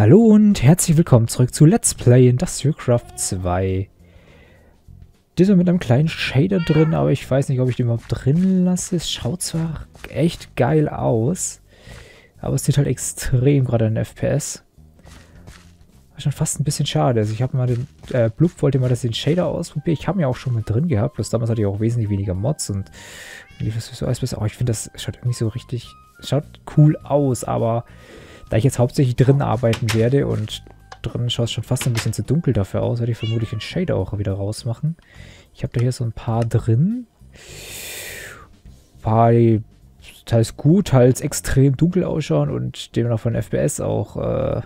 Hallo und herzlich willkommen zurück zu Let's Play Industrialcraft 2. Dieser mit einem kleinen Shader drin, aber ich weiß nicht, ob ich den überhaupt drin lasse. Es schaut zwar echt geil aus, aber es sieht halt extrem gerade in FPS. War schon fast ein bisschen schade. Also ich habe mal den, äh, Blub wollte mal das den Shader ausprobieren. Ich habe ihn ja auch schon mit drin gehabt, bloß damals hatte ich auch wesentlich weniger Mods und lief es so alles besser. Oh, ich finde, das schaut irgendwie so richtig, schaut cool aus, aber da ich jetzt hauptsächlich drin arbeiten werde und drin schaut es schon fast ein bisschen zu dunkel dafür aus, werde ich vermutlich den Shader auch wieder rausmachen. Ich habe da hier so ein paar drin. Paar, die teils gut, teils extrem dunkel ausschauen und demnach von FPS auch äh,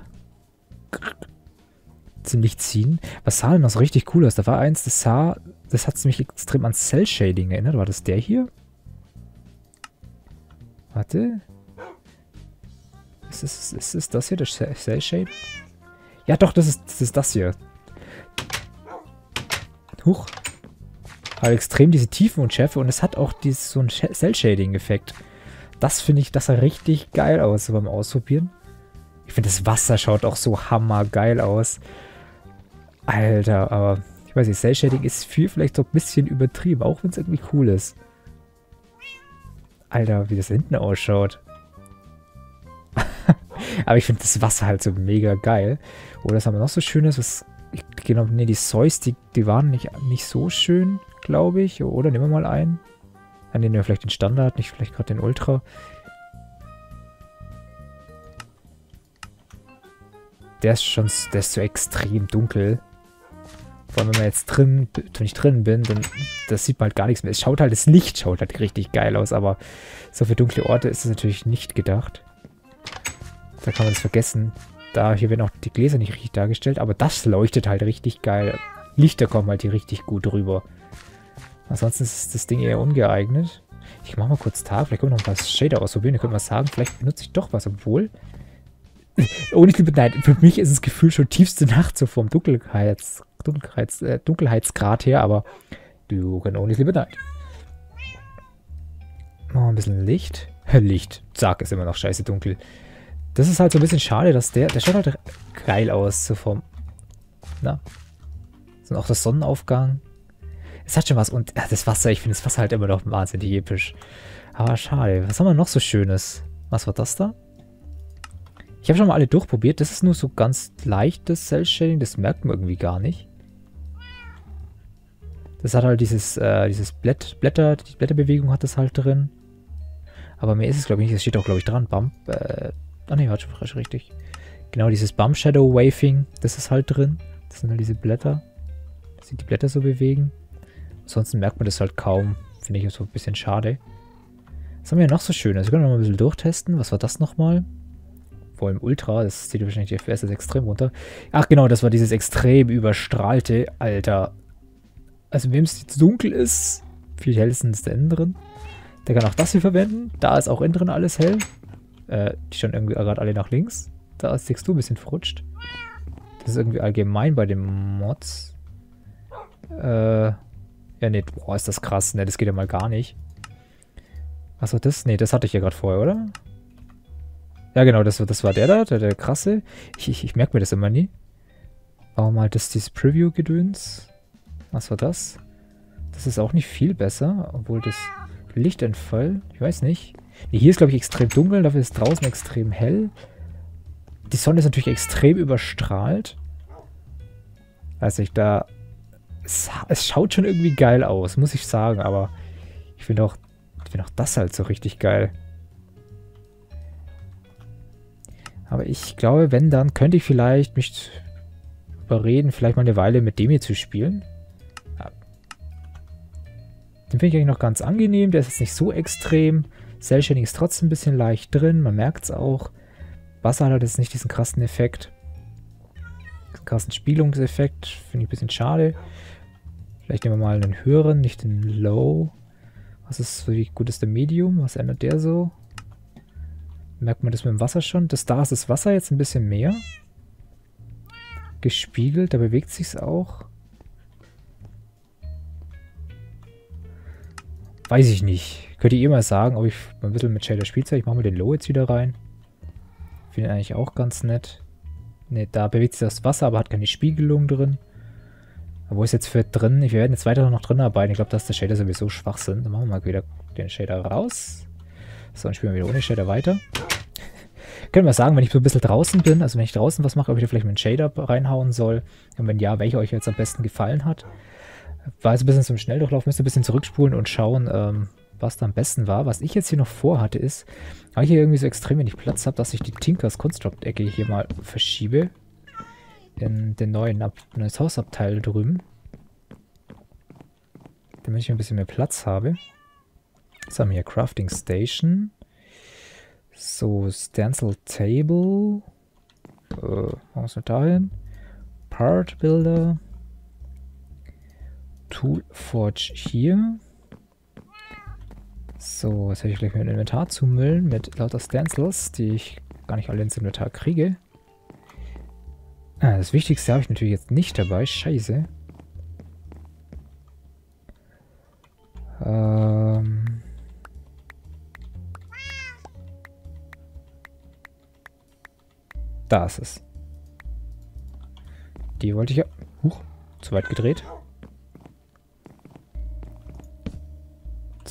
ziemlich ziehen. Was sah denn so richtig cool aus? Da war eins, das sah, das hat mich extrem an Cell Shading erinnert. War das der hier? Warte. Ist es, ist es das hier, das Cell Shape? Ja, doch, das ist, das ist das hier. Huch. Hat extrem diese Tiefen und Schärfe und es hat auch dieses, so ein Cell-Shading-Effekt. Das finde ich, das sah richtig geil aus beim Ausprobieren. Ich finde, das Wasser schaut auch so hammergeil aus. Alter, aber ich weiß nicht, Cell-Shading ist viel vielleicht so ein bisschen übertrieben, auch wenn es irgendwie cool ist. Alter, wie das hinten ausschaut. Aber ich finde das Wasser halt so mega geil. Oder oh, was haben wir noch so Schönes? Was, ich, genau, ne, die Soys, die, die waren nicht, nicht so schön, glaube ich. Oder nehmen wir mal einen. Dann nehmen wir vielleicht den Standard, nicht vielleicht gerade den Ultra. Der ist schon, der ist so extrem dunkel. Vor allem, wenn man jetzt drin, wenn ich drin bin, dann das sieht man halt gar nichts mehr. Es schaut halt, das Licht schaut halt richtig geil aus, aber so für dunkle Orte ist es natürlich nicht gedacht. Da kann man das vergessen. Da, hier werden auch die Gläser nicht richtig dargestellt, aber das leuchtet halt richtig geil. Lichter kommen halt hier richtig gut rüber. Ansonsten ist das Ding eher ungeeignet. Ich mache mal kurz Tag, vielleicht können wir noch ein paar Shader ausprobieren. Dann können wir sagen, vielleicht benutze ich doch was, obwohl... Ohne liebe Nein, für mich ist das Gefühl schon tiefste Nacht, so vom Dunkelheits, Dunkelheits, äh, Dunkelheitsgrad her, aber du only sleep at night. Noch ein bisschen Licht. Licht. Zack, ist immer noch scheiße dunkel. Das ist halt so ein bisschen schade, dass der, der schaut halt geil aus, so vom, na, so auch das Sonnenaufgang. Es hat schon was und ja, das Wasser, ich finde das Wasser halt immer noch wahnsinnig episch. Aber schade. Was haben wir noch so Schönes? Was war das da? Ich habe schon mal alle durchprobiert. Das ist nur so ganz leichtes Cell Shading. Das merkt man irgendwie gar nicht. Das hat halt dieses, äh, dieses Blätt, Blätter, die Blätterbewegung hat das halt drin. Aber mehr ist es glaube ich nicht. Es steht auch glaube ich dran. Bump, äh, Ah ne, warte, schon richtig. Genau, dieses Bump Shadow Waving, das ist halt drin. Das sind halt diese Blätter. Dass sich die Blätter so bewegen. Ansonsten merkt man das halt kaum. Finde ich so ein bisschen schade. Was haben wir noch so Schönes? Wir können noch mal ein bisschen durchtesten. Was war das nochmal? Vor allem Ultra, das zieht wahrscheinlich die FPS extrem runter. Ach genau, das war dieses extrem überstrahlte, Alter. Also wem es zu dunkel ist, viel hellsten ist der innen drin. Der kann auch das hier verwenden. Da ist auch innen drin alles hell. Äh, die schauen irgendwie gerade alle nach links. Da ist Textur ein bisschen verrutscht. Das ist irgendwie allgemein bei den Mods. Äh, ja, nee, boah, ist das krass. Ne, das geht ja mal gar nicht. Achso, das? Ne, das hatte ich ja gerade vorher, oder? Ja, genau, das, das war der da, der, der krasse. Ich, ich, ich merke mir das immer nie. Warum mal das dieses Preview-Gedöns? Was war das? Das ist auch nicht viel besser, obwohl das Lichtentfall, ich weiß nicht. Nee, hier ist, glaube ich, extrem dunkel, dafür ist draußen extrem hell. Die Sonne ist natürlich extrem überstrahlt. Also ich da... Es, es, schaut schon irgendwie geil aus, muss ich sagen, aber ich finde auch, find auch das halt so richtig geil. Aber ich glaube, wenn, dann könnte ich vielleicht mich überreden, vielleicht mal eine Weile mit dem hier zu spielen. Den finde ich eigentlich noch ganz angenehm, der ist jetzt nicht so extrem. Shading ist trotzdem ein bisschen leicht drin, man merkt es auch. Wasser hat jetzt nicht diesen krassen Effekt. Krassen Spielungseffekt, finde ich ein bisschen schade. Vielleicht nehmen wir mal einen höheren, nicht den Low. Was ist, wie gut ist der Medium? Was ändert der so? Merkt man das mit dem Wasser schon? Das da ist das Wasser jetzt ein bisschen mehr. Gespiegelt, da bewegt sich auch. Weiß ich nicht. Könnt ihr eh mal sagen, ob ich ein bisschen mit Shader spiele. Ich mache mal den Low jetzt wieder rein. Finde eigentlich auch ganz nett. Ne, da bewegt sich das Wasser, aber hat keine Spiegelung drin. Aber wo ist jetzt für drin? Wir werden jetzt weiter noch drin arbeiten. Ich glaube, dass der Shader sowieso schwach sind. Dann machen wir mal wieder den Shader raus. So, dann spielen wir wieder ohne Shader weiter. Können wir sagen, wenn ich so ein bisschen draußen bin, also wenn ich draußen was mache, ob ich da vielleicht mit einem Shader reinhauen soll. Und wenn ja, welcher euch jetzt am besten gefallen hat. War jetzt ein bisschen zum Schnelldurchlauf, müsst ihr ein bisschen zurückspulen und schauen, ähm, was da am besten war. Was ich jetzt hier noch vorhatte ist, weil ich hier irgendwie so extrem wenig Platz habe, dass ich die Tinkers Construct-Ecke hier mal verschiebe. In den neuen Ab neues Hausabteil drüben. Damit ich ein bisschen mehr Platz habe. Jetzt haben wir hier Crafting Station. So, Stencil Table. Äh, was wir da hin? Part Builder. Tool Forge hier. So, jetzt hätte ich gleich mein Inventar zumüllen mit lauter Stencils, die ich gar nicht alle ins Inventar kriege. Ah, das Wichtigste habe ich natürlich jetzt nicht dabei. Scheiße. Ähm... Da ist es. Die wollte ich ja... Huch, zu weit gedreht.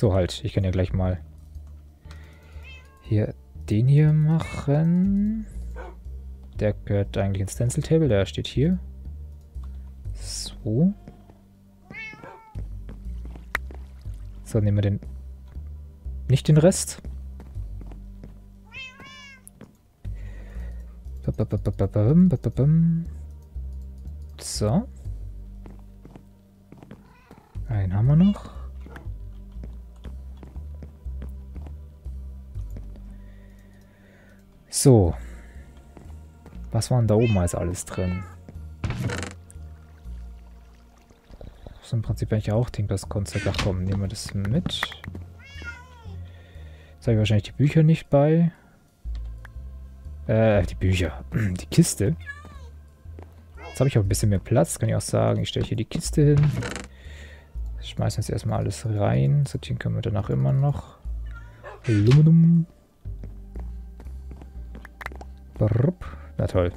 So halt, ich kann ja gleich mal hier den hier machen. Der gehört eigentlich ins Stencil Table, der steht hier. So. So, nehmen wir den... Nicht den Rest. So. Einen haben wir noch. So. Was war denn da oben als alles drin? Das ist im Prinzip eigentlich auch das Konzept. Ach komm, nehmen wir das mit. Jetzt habe ich wahrscheinlich die Bücher nicht bei. Äh, die Bücher. Die Kiste. Jetzt habe ich auch ein bisschen mehr Platz, kann ich auch sagen. Ich stelle hier die Kiste hin. Schmeißen jetzt erstmal alles rein. Sortieren können wir danach immer noch. Aluminum. Na toll.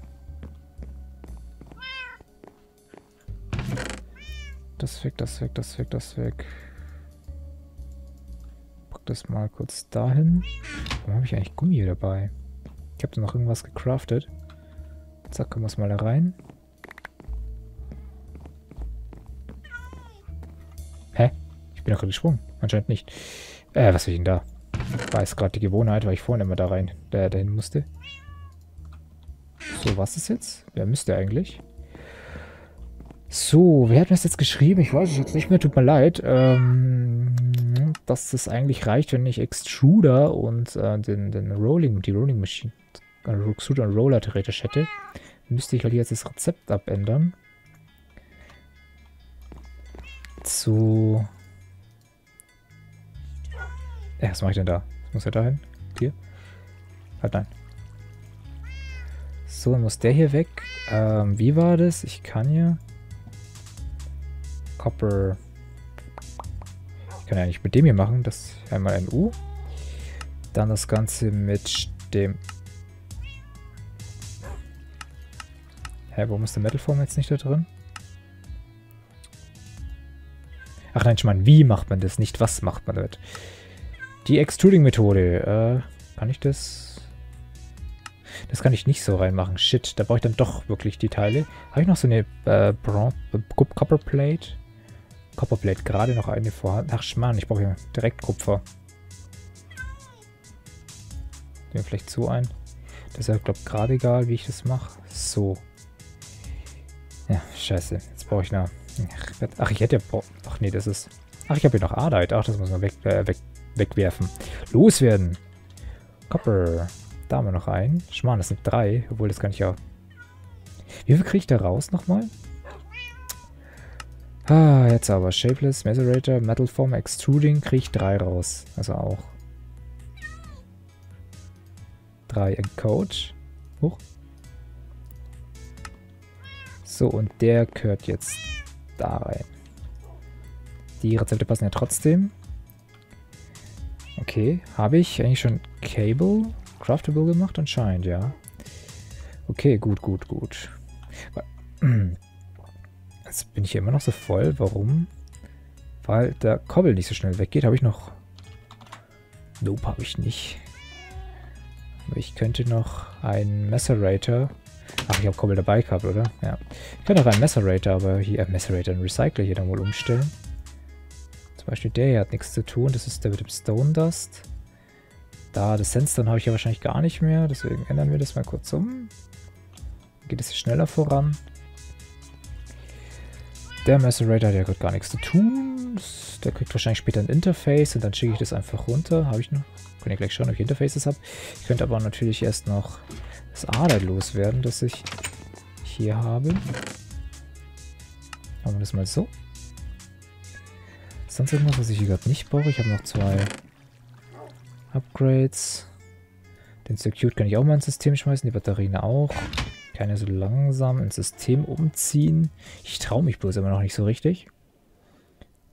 Das weg, das weg, das weg, das weg. Pack das mal kurz dahin. Warum habe ich eigentlich Gummi dabei? Ich habe da noch irgendwas gecraftet. Zack, können wir es mal da rein. Hä? Ich bin doch gerade gesprungen. Anscheinend nicht. Äh, was will ich denn da? War es gerade die Gewohnheit, weil ich vorhin immer da rein, da, dahin musste. So, was ist jetzt? Wer müsste eigentlich? So, wer hat mir das jetzt geschrieben? Ich weiß es jetzt nicht mehr, tut mir leid. Ähm, dass es eigentlich reicht, wenn ich Extruder und äh, den, den Rolling, die Rolling Machine, äh, Extruder und Roller theoretisch hätte. Müsste ich halt jetzt das Rezept abändern. Zu... Ja, was mache ich denn da? Muss ja dahin? Hier? Halt nein. So, dann muss der hier weg. Ähm, wie war das? Ich kann hier... Copper... Ich kann ja nicht mit dem hier machen. Das einmal ein U. Dann das Ganze mit dem... Hä, warum ist der Metalform jetzt nicht da drin? Ach nein, ich meine, wie macht man das? Nicht was macht man damit. Die Extruding-Methode. Äh, kann ich das... Das kann ich nicht so reinmachen. Shit, da brauche ich dann doch wirklich die Teile. Habe ich noch so eine äh, Copperplate? Copperplate, gerade noch eine vorhanden. Ach Schmarrn, ich brauche ja direkt Kupfer. Nehmen vielleicht so ein. Das ist ja, glaube ich, gerade egal, wie ich das mache. So. Ja, scheiße. Jetzt brauche ich noch... Ach, ich hätte ja... Ach nee, das ist... Ach, ich habe hier noch Ardite. Ach, das muss man weg, äh, weg, wegwerfen. Loswerden. Copper. Da haben wir noch einen. Schmarrn, das sind drei. Obwohl, das kann ich ja... Wie viel kriege ich da raus nochmal? Ah, jetzt aber. Shapeless, Macerator, Metal Form, Extruding kriege ich drei raus. Also auch. Drei Encode. Hoch. So, und der gehört jetzt da rein. Die Rezepte passen ja trotzdem. Okay, habe ich eigentlich schon Cable? Craftable gemacht? Anscheinend, ja. Okay, gut, gut, gut. Jetzt bin ich hier immer noch so voll. Warum? Weil der Kobbel nicht so schnell weggeht. Habe ich noch... Nope, habe ich nicht. Aber ich könnte noch einen Macerator... Ach, ich habe Kobbel dabei gehabt, oder? Ja. Ich könnte noch einen Macerator, aber hier... Äh, Macerator, einen Recycler hier dann wohl umstellen. Zum Beispiel der hier hat nichts zu tun. Das ist der mit dem Stone Dust. Da, das Sandstone habe ich ja wahrscheinlich gar nicht mehr. Deswegen ändern wir das mal kurz um. Geht es schneller voran. Der Macerator hat ja gerade gar nichts zu tun. Der kriegt wahrscheinlich später ein Interface und dann schicke ich das einfach runter. Habe ich noch? Kann ich gleich schauen, ob ich Interfaces habe. Ich könnte aber natürlich erst noch das Ader loswerden, das ich hier habe. Machen wir das mal so. Sonst irgendwas, was ich hier gerade nicht brauche. Ich habe noch zwei Upgrades. Den Circuit kann ich auch mal ins System schmeißen, die Batterien auch. Keine so langsam ins System umziehen. Ich traue mich bloß immer noch nicht so richtig.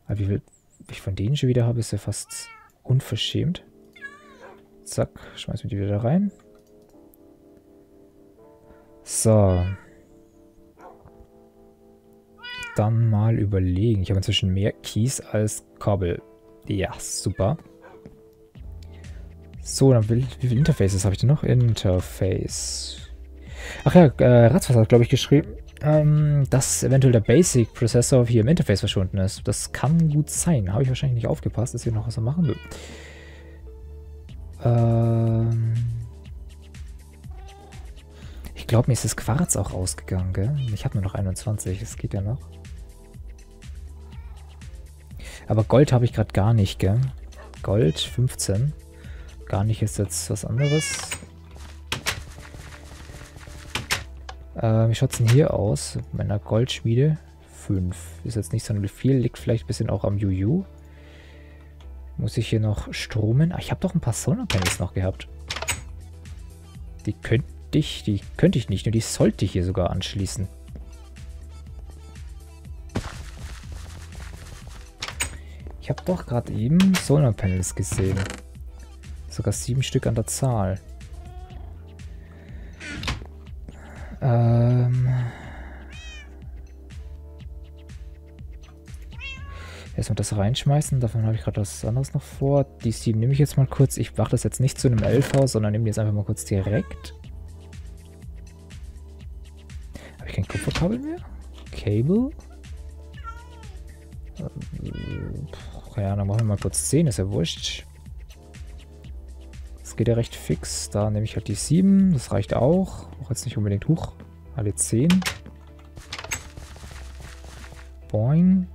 Aber wie viel ich von denen schon wieder habe, ist ja fast unverschämt. Zack, schmeißen wir die wieder rein. So. Dann mal überlegen. Ich habe inzwischen mehr Keys als Kabel. Ja, super. So, dann will, wie viele Interfaces habe ich denn noch? Interface. Ach ja, äh, Ratzfass hat, glaube ich, geschrieben, ähm, dass eventuell der Basic-Prozessor hier im Interface verschwunden ist. Das kann gut sein. Habe ich wahrscheinlich nicht aufgepasst, dass hier noch was machen will. Ähm ich glaube, mir ist das Quarz auch ausgegangen, gell? Ich habe nur noch 21, das geht ja noch. Aber Gold habe ich gerade gar nicht, gell? Gold 15. Gar nicht ist jetzt was anderes. Äh, wie schaut es denn hier aus? Meiner Goldschmiede? 5. Ist jetzt nicht so viel, liegt vielleicht ein bisschen auch am Juju. Muss ich hier noch stromen? Ah, ich habe doch ein paar Solarpanels noch gehabt. Die könnte ich, die könnte ich nicht, nur die sollte ich hier sogar anschließen. Ich habe doch gerade eben Solarpanels gesehen. Sogar sieben Stück an der Zahl. Ähm. Erstmal das reinschmeißen. Davon habe ich gerade was anderes noch vor. Die sieben nehme ich jetzt mal kurz. Ich mache das jetzt nicht zu einem LV, sondern nehme die jetzt einfach mal kurz direkt. Habe ich kein Kupferkabel mehr? Cable? Ja, dann machen wir mal kurz 10, ist ja wurscht. Geht ja recht fix. Da nehme ich halt die 7, das reicht auch. Auch jetzt nicht unbedingt hoch. Alle 10. Boing.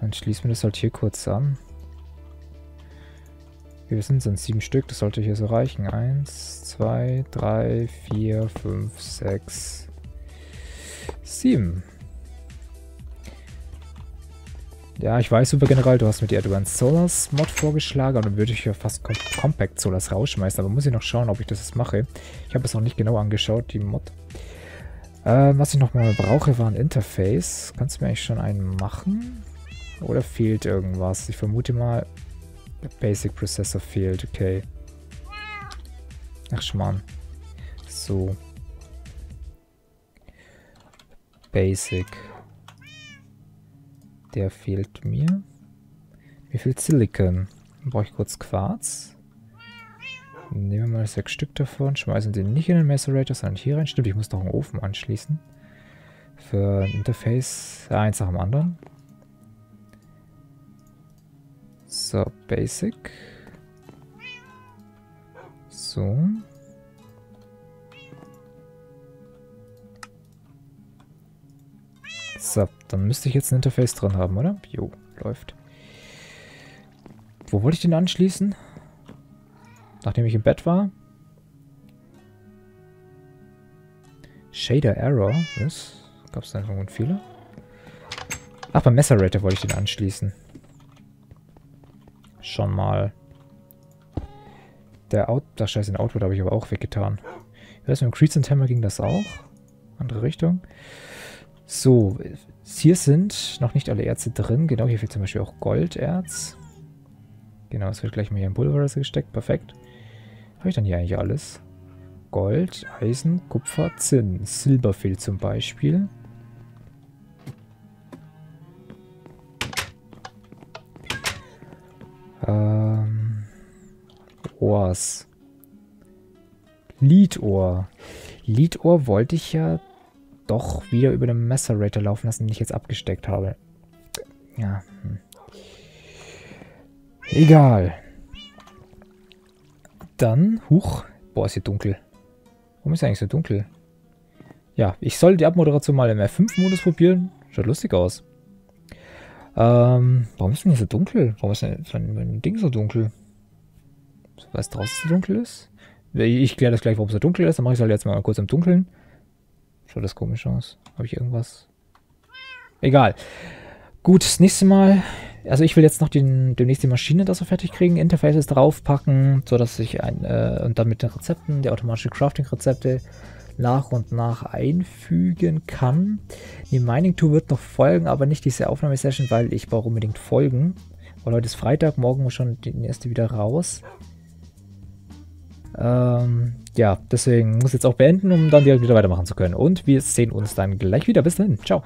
Dann schließen wir das halt hier kurz an. Wir sind es 7 Stück, das sollte hier so reichen. 1, 2, 3, 4, 5, 6, 7. Ja, ich weiß, Super General, du hast mir die Advanced Solars Mod vorgeschlagen und dann würde ich ja fast Com Compact Solars rausschmeißen, aber muss ich noch schauen, ob ich das jetzt mache. Ich habe es noch nicht genau angeschaut, die Mod. Äh, was ich noch mal brauche, war ein Interface. Kannst du mir eigentlich schon einen machen? Oder fehlt irgendwas? Ich vermute mal, der Basic Processor fehlt, okay. Ach, Schmarrn. So. Basic. Der fehlt mir. Wie viel Silicon? Dann brauche ich kurz Quarz. Nehmen wir mal sechs Stück davon, schmeißen den nicht in den Macerator, sondern hier rein. Stimmt, ich muss doch einen Ofen anschließen. Für ein Interface, ja, eins nach dem anderen. So, Basic. So. So, dann müsste ich jetzt ein Interface dran haben, oder? Jo, läuft. Wo wollte ich den anschließen? Nachdem ich im Bett war? Shader Error? Was? Gab es da einfach einen Fehler? Ach, beim Macerator wollte ich den anschließen. Schon mal. Der Out... Ach, scheiße, den Output habe ich aber auch weggetan. Ich weiß, mit dem Creeds and Hammer ging das auch. Andere Richtung. So, hier sind noch nicht alle Erze drin. Genau, hier fehlt zum Beispiel auch Golderz. Genau, es wird gleich mal hier in Pulverizer gesteckt. Perfekt. Habe ich dann hier eigentlich alles? Gold, Eisen, Kupfer, Zinn. Silber fehlt zum Beispiel. Ähm, Ohrs. Liedohr. Liedohr wollte ich ja doch wieder über den Macerator laufen lassen, den ich jetzt abgesteckt habe. Ja. Hm. Egal. Dann, huch. Boah, ist hier dunkel. Warum ist eigentlich so dunkel? Ja, ich soll die Abmoderation mal im F5-Modus probieren. Schaut lustig aus. Ähm, warum ist denn hier so dunkel? Warum ist denn mein Ding so dunkel? Weil es draußen so dunkel ist? Ich kläre das gleich, warum es so dunkel ist. Dann mache ich es halt jetzt mal kurz im Dunkeln. Schaut das komisch aus. Habe ich irgendwas? Egal. Gut, das nächste Mal. Also ich will jetzt noch den, demnächst die Maschine da so fertig kriegen, Interfaces draufpacken, sodass ich ein, äh, und dann mit den Rezepten, die automatische Crafting-Rezepte nach und nach einfügen kann. Die Mining Tour wird noch folgen, aber nicht diese Aufnahmesession, weil ich brauche unbedingt Folgen. Weil heute ist Freitag, morgen muss schon die erste wieder raus. Ähm, ja, deswegen muss ich jetzt auch beenden, um dann direkt wieder weitermachen zu können. Und wir sehen uns dann gleich wieder. Bis dann. Ciao.